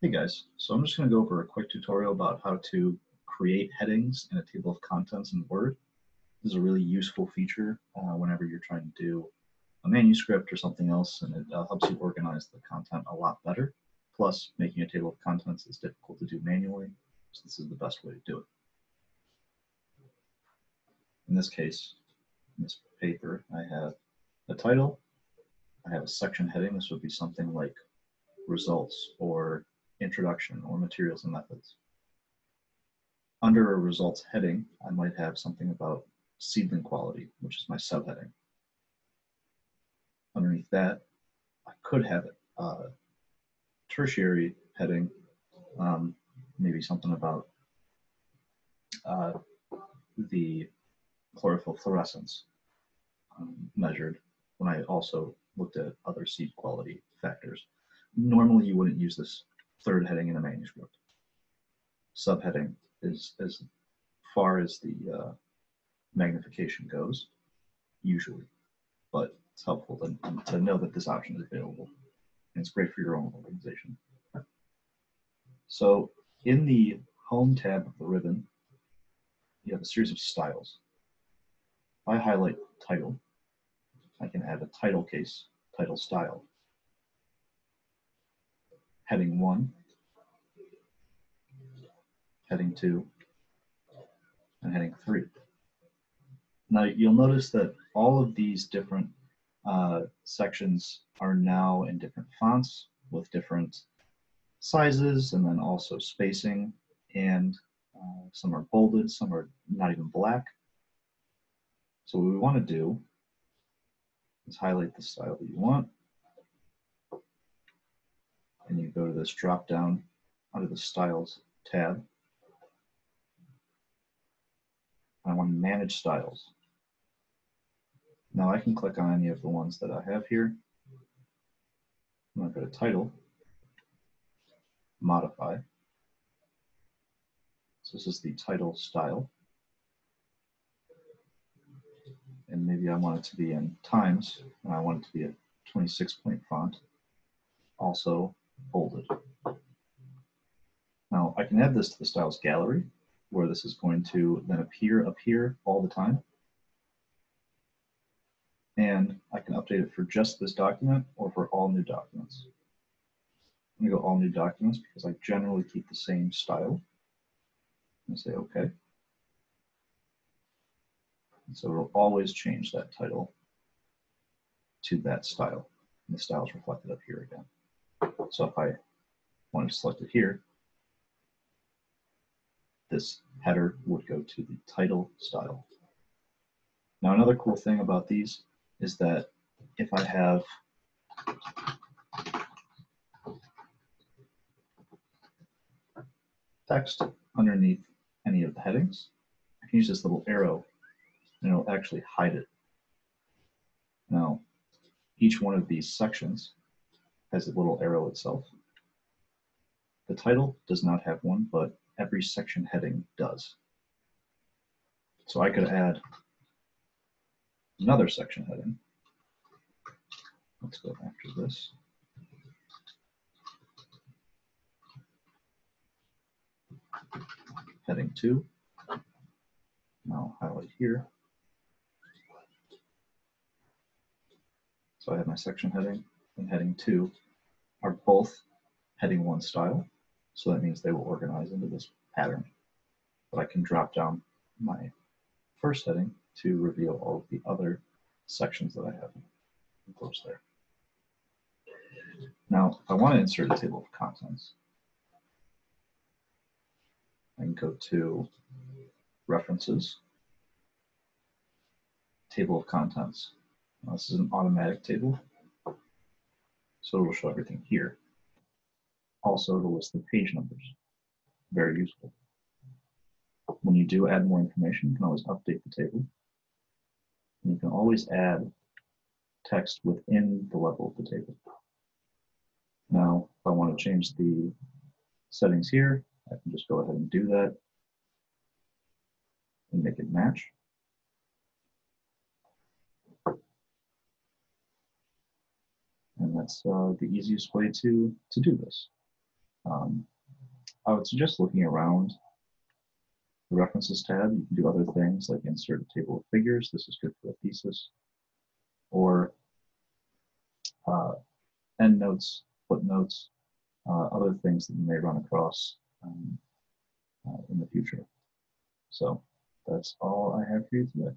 Hey guys, so I'm just going to go over a quick tutorial about how to create headings in a table of contents in Word. This is a really useful feature uh, whenever you're trying to do a manuscript or something else, and it uh, helps you organize the content a lot better. Plus, making a table of contents is difficult to do manually, so this is the best way to do it. In this case, in this paper, I have a title, I have a section heading. This would be something like results or introduction or materials and methods. Under a results heading, I might have something about seedling quality, which is my subheading. Underneath that, I could have a tertiary heading, um, maybe something about uh, the chlorophyll fluorescence um, measured when I also looked at other seed quality factors. Normally, you wouldn't use this third heading in a manuscript. Subheading is as far as the uh, magnification goes, usually, but it's helpful to, to know that this option is available. And it's great for your own organization. So in the Home tab of the ribbon, you have a series of styles. If I highlight title, I can add a title case, title style heading one, heading two, and heading three. Now you'll notice that all of these different uh, sections are now in different fonts with different sizes and then also spacing and uh, some are bolded, some are not even black. So what we want to do is highlight the style that you want and you go to this drop down under the styles tab. I want to manage styles. Now I can click on any of the ones that I have here. I'm going to go to title, modify. So this is the title style. And maybe I want it to be in times, and I want it to be a 26 point font. Also, bolded. Now I can add this to the styles gallery where this is going to then appear up here all the time. And I can update it for just this document or for all new documents. I'm gonna go all new documents because I generally keep the same style. And say okay. And so it'll always change that title to that style. And the style is reflected up here again. So if I want to select it here, this header would go to the title style. Now another cool thing about these is that if I have text underneath any of the headings, I can use this little arrow and it'll actually hide it. Now, each one of these sections has a little arrow itself. The title does not have one, but every section heading does. So I could add another section heading. Let's go after this. Heading two. Now highlight here. So I have my section heading and heading two are both heading one style. So that means they will organize into this pattern. But I can drop down my first heading to reveal all of the other sections that I have enclosed there. Now, if I want to insert a table of contents, I can go to References, Table of Contents. Now, this is an automatic table, so it'll show everything here. Also, it'll list the page numbers. Very useful. When you do add more information, you can always update the table. And you can always add text within the level of the table. Now, if I want to change the settings here, I can just go ahead and do that and make it match. And that's uh, the easiest way to, to do this. Um, I would suggest looking around the references tab. You can do other things like insert a table of figures. This is good for a thesis. Or uh, endnotes, footnotes, uh, other things that you may run across um, uh, in the future. So that's all I have for you today.